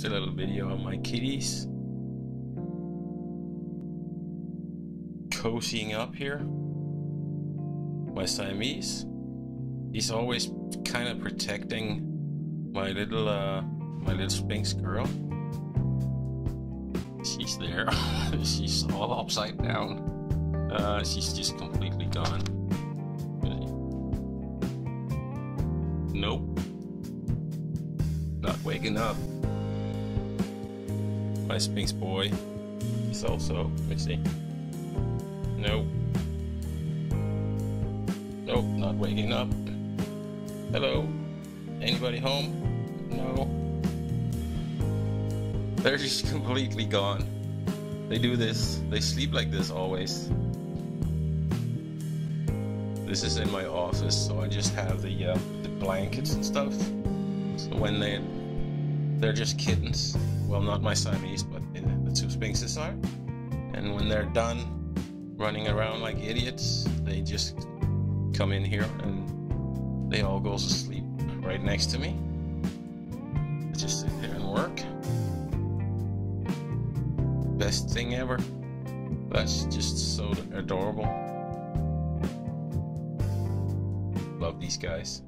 Just a little video of my kitties. Cozying up here. My Siamese. He's always kind of protecting my little, uh, my little Sphynx girl. She's there. she's all upside down. Uh, she's just completely gone. Nope. Not waking up. My Sphynx boy. He's also, let me see. Nope. Nope, not waking up. Hello? Anybody home? No. They're just completely gone. They do this. They sleep like this always. This is in my office, so I just have the uh, the blankets and stuff. So when they they're just kittens, well, not my Siamese, but the two Sphynxes are. And when they're done running around like idiots, they just come in here and they all go to sleep right next to me. I just sit there and work. Best thing ever. That's just so adorable. Love these guys.